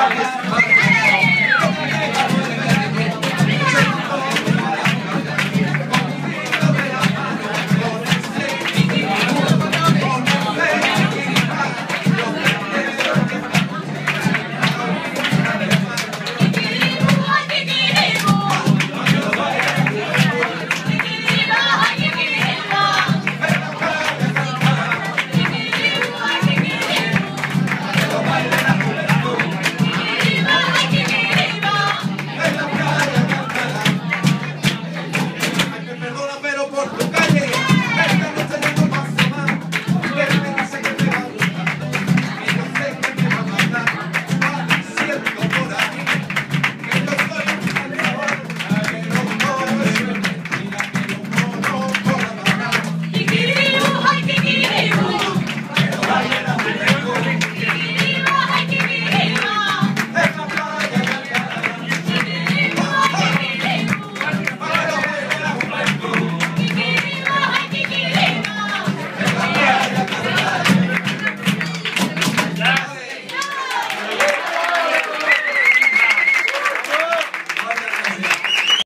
Yeah.